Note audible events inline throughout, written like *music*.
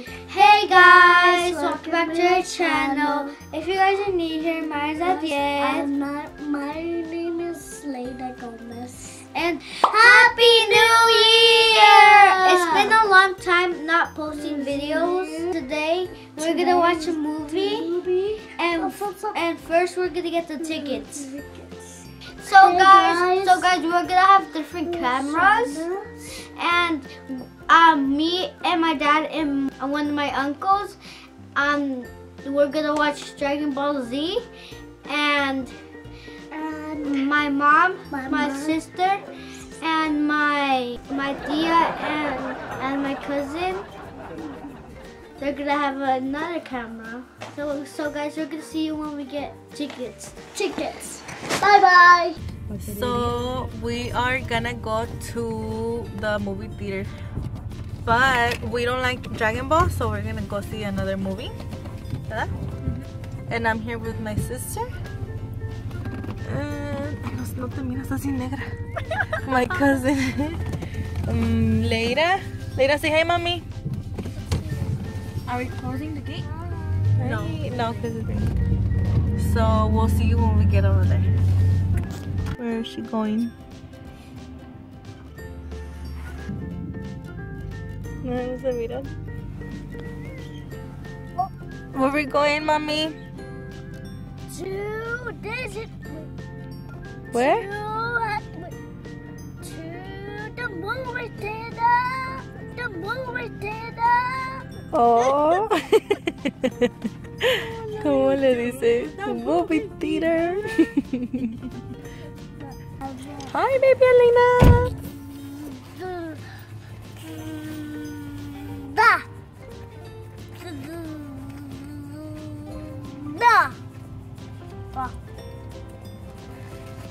Hey guys, welcome back to our channel. If you guys are new here, my Adiel. I'm not, my name is Lena Gomez. And Happy New Year! It's been a long time not posting videos. Today, we're gonna watch a movie. Movie. And, and first, we're gonna get the tickets. So Hey, guys, guys. so guys, we're gonna have different cameras. and um, me and my dad and one of my uncles, um, we're gonna watch Dragon Ball Z, and And my mom, my, My mom. sister, and my my tia and and my cousin. They're gonna have another camera. So so guys, we're gonna see you when we get tickets. tickets. Bye bye. So we are gonna go to the movie theater, but we don't like Dragon Ball, so we're gonna go see another movie. ¿Verdad? And I'm here with my sister. No, no te miras así negra. *laughs* my cousin. um, *laughs* Leira. Leira, say hi, mommy. Are we closing the gate? No, no, because it's. So we'll see you when we get over there. Where is she going? No, se mira. Where we going, mommy? To Disney. Where? To, to the movie theater. The movie theater. Oh. ¿Cómo le dice? Movie theater. Hi, baby Elena.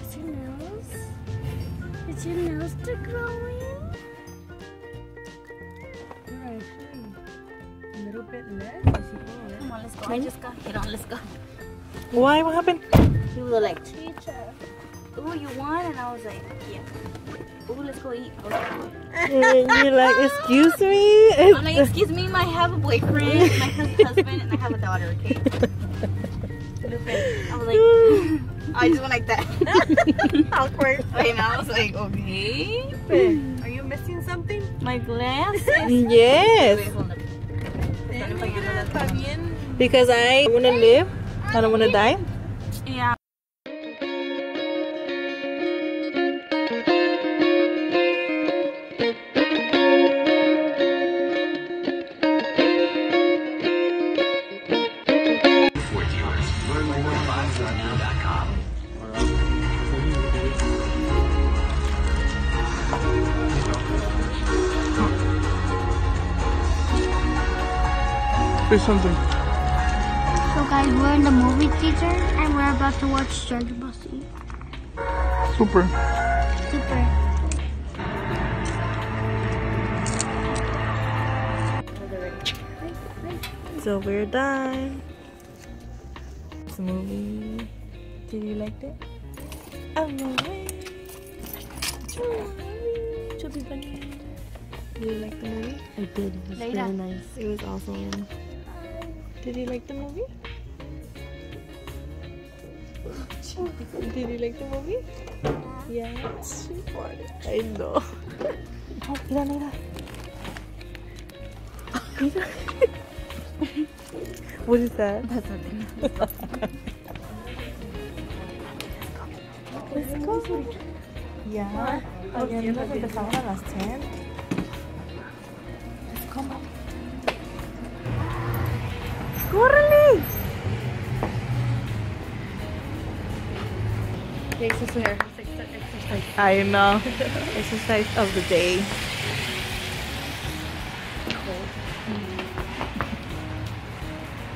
Is your nose? Is your nose still growing? I just got it on. Let's go. Why? What happened? We were like, Teacher. "Ooh, you want?" And I was like, "Yeah." Ooh, let's go eat. You're like, excuse me? I'm like, "Excuse me, I have a boyfriend, my hus- husband, and I have a daughter." Okay. I was like, *laughs* I just went like that. *laughs* Awkward. and I was like, okay. Are you missing something? My glasses. Yes. Wait, hold up. Because I want to live. I don't want to die. Yeah. Say something. So guys, we're in the movie theater and we're about to watch Dragon Ball Z. Super. Super. So we're done. This movie. Did you like it? I'm away. Chubby bunny. Did you like the movie? I did. It was Later. very nice. It was awesome. Did you like the movie? Did you like the movie? Yeah. I know. Oh, mira, mira. Mira. what is that? That's nothing. Let's go. Yeah. Ayer nos empezaron a las 10. I know. Exercise of the day.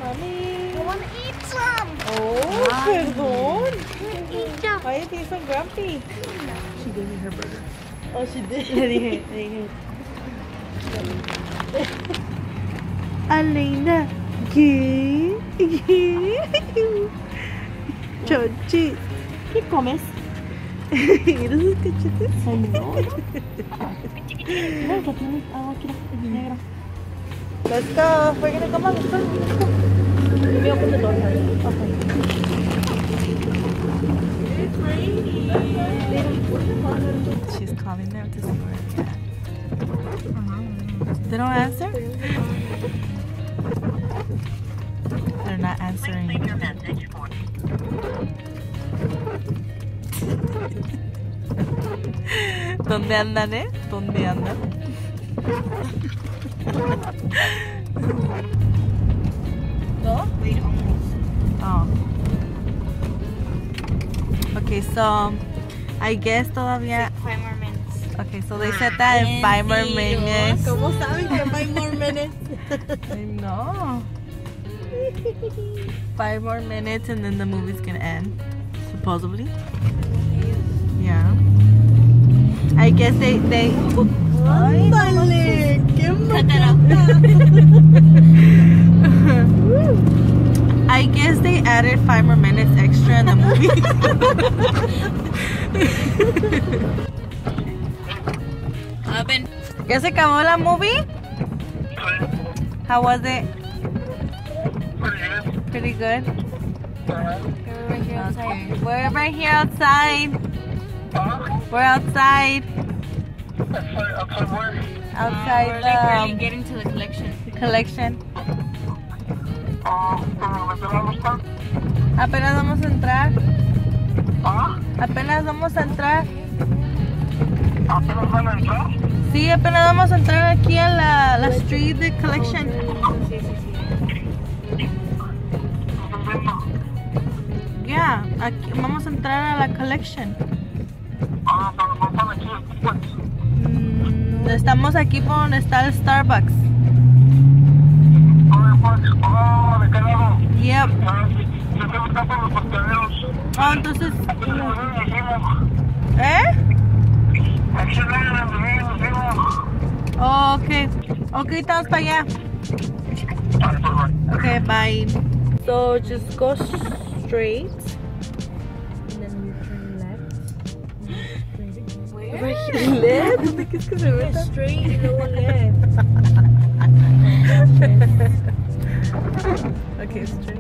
Mami. I want to eat some. Oh, perdón. Eat some. Why are you being so grumpy? She gave me her burger. Oh, she did. Le dije, le dije. ¿Qué? ¿Qué? Chochi, ¿qué comes? *laughs* Sus cachetes. Ay, no. *laughs* Mira que tiene agua aquí, es negra. Let's go. We're gonna come on. Let's go. Let me open the door. Okay. She's calling them to see where it's at. They don't answer? They're not answering. ¿Dónde andan, eh? ¿Dónde andan? ¿No? Oh. Okay, so I guess todavía. Five more minutes. Okay, so they said that in five more minutes. ¿Cómo saben que five more minutes? *laughs* I know. Five more minutes and then the movie's gonna end. Supposedly. Yeah. I guess they they ¡Ándale! ¡Qué *laughs* I guess they added five more minutes extra in the movie. *laughs* Open. ¿Ya se acabó la movie? How was it? Pretty good. Okay. We're right here outside. We're outside. Outside We're like the really um, getting to the collection. collection. Ah, ah. Apenas vamos a entrar. Apenas vamos a entrar. Sí, apenas vamos a entrar aquí a la, la street de collection. Yeah, aquí, vamos a entrar a la collection. Mm, estamos aquí por donde Starbucks. Yep. Oh, entonces, ¿eh? Oh, ok. Ok, estamos para allá. Okay, bye. So just go straight. Where? ¿Left? ¿Dónde quieres que se meta? Straight y luego left. Okay, straight.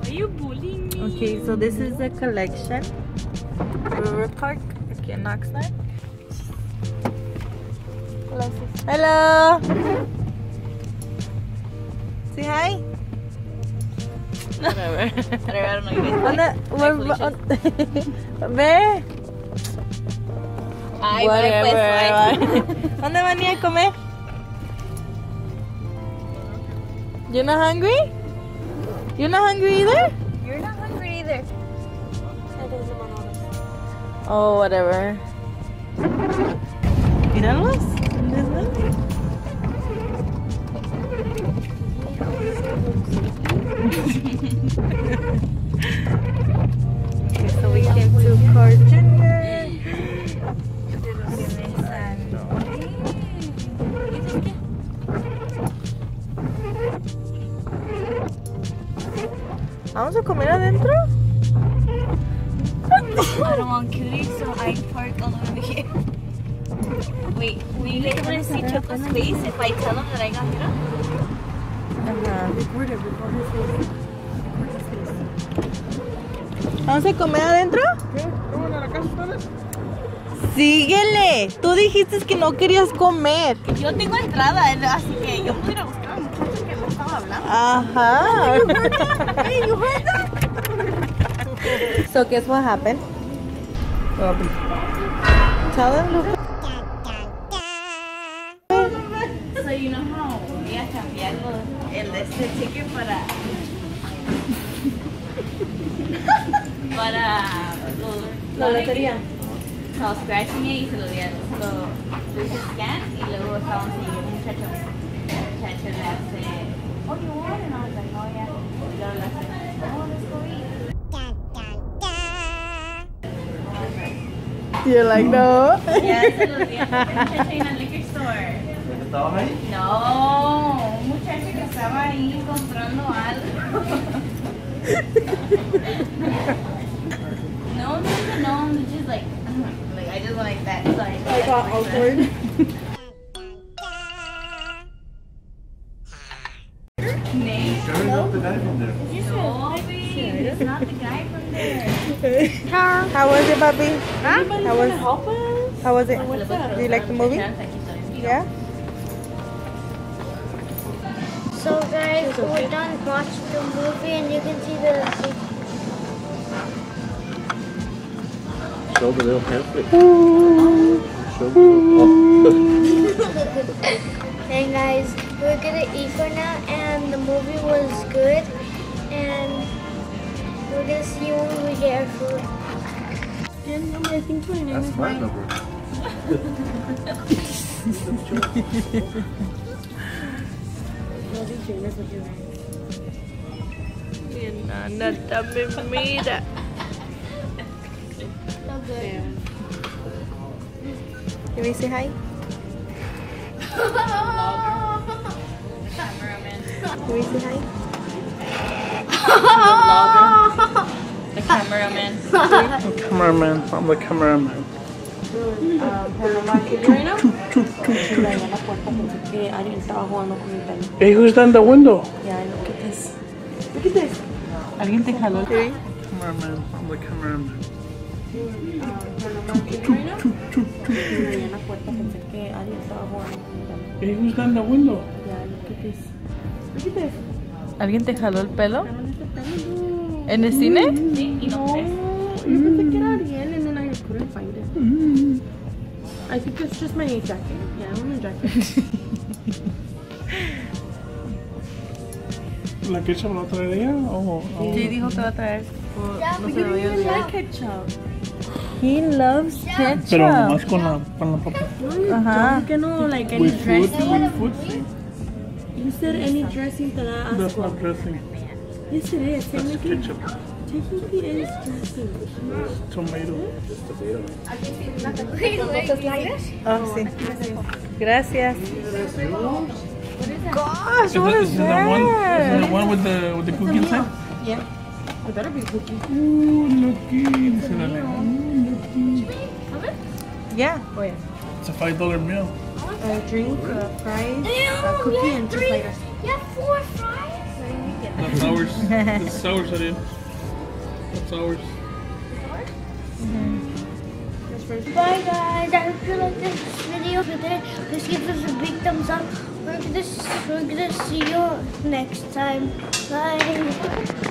Why are you bullying me? Okay, so this is a collection. River Park, en Oxnard. Hello. Say hi. Whatever. I don't know you guys. ¿Dónde? where- Foolish. Ve. Ay, Whatever. vale, pues, bye. ¿Dónde venía a comer? You're not hungry? You're not hungry either? You're not hungry either. Oh, whatever. Míralos. ¿Dónde están? okay, so we came to Carl ¿Vamos a comer adentro? I don't want cuties, so I park all over here. Wait, will you guys want to see Choco's face if I tell them that I got hit up? Ajá. Record it, record his face. ¿Vamos a comer adentro? ¿Qué? ¿Cómo a la casa ustedes? Síguele. Tú dijiste que no querías comer. Yo tengo entrada, así que yo pudiera buscar a un muchacho que me estaba hablando. Ajá. *laughs* *laughs* so guess what happened? Tell them Lupe. So you know how voy a cambiar los, el este ticket para para los La lotería. Estaba scratching it y se lo di a- se lo hice scan y luego estaban siguiendo un muchacho. El muchacho le hace, oh, you want? And I was like, oh, yeah. Y luego le hace, let's go eat. You're like, no. Ya se los di a muchacho liquor store. ¿Estaban ahí? No, un muchacho que estaba ahí comprando algo. no, no, no, no, just like, like I just like that. So I, I got awkward. *laughs* the guy from there. No, babe. It's not the guy from there. *laughs* How was it, Bobby? How was help us? How was it? What's that? Do you like the movie? Yeah. So guys, we're done watching the movie and you can see the Show the little pamphlet. Show the little, oh. And *laughs* guys, we're gonna eat for now and the movie was good and we're gonna see you when we get our food. I think my name That's is my number. You miss with your name? Nada me mira. So good. Can we say hi? *laughs* Cameraman. Can we say hi? *laughs* The cameraman. Cameraman, I'm the cameraman. Right now? Dañé la puerta pensé que alguien estaba jugando con mi pelo. Hey, who's in the window? Yeah, look at this. Look at this. ¿Alguien te jaló? Cameraman, I'm the cameraman. Dañé la puerta pensé que alguien estaba jugando con mi pelo. Hey, who's in the window? Yeah, look at this. This. ¿Alguien te jaló el pelo? ¿En el cine? Sí, y no. Yo pensé que era Ariel and then I couldn't find it. I think it's just my jacket. Yeah, I'm a jacket. *laughs* ¿La ketchup la traería o...? Sí, dijo que va a traer. Yeah, No we se lo voy a olvidar. ketchup. He loves ketchup. Pero nomás con la, con la papa. Ajá. Que no, like any With food, dressing. with food. You said any dressing te da That's asco. not dressing. Yes, it is. That's Technically, ketchup. technically it is dressing. Tomato. Oh, sí. Gracias. Gosh, Is what it, is is it the one? Is it that? one with the with the cookie inside? Yeah. It better be cookie. Ooh, looky. Dice la nena. Ooh, looky. Yeah. It's a five dollar meal. A drink, a fries, Damn, a cookie, yeah, and two three. sliders. You have four fries? That's ours. *laughs* That's ours, Ariel. That's ours. Mm-hmm. Bye guys, I hope you like this video today. Please give us a big thumbs up. We're gonna, we're gonna see you next time. Bye.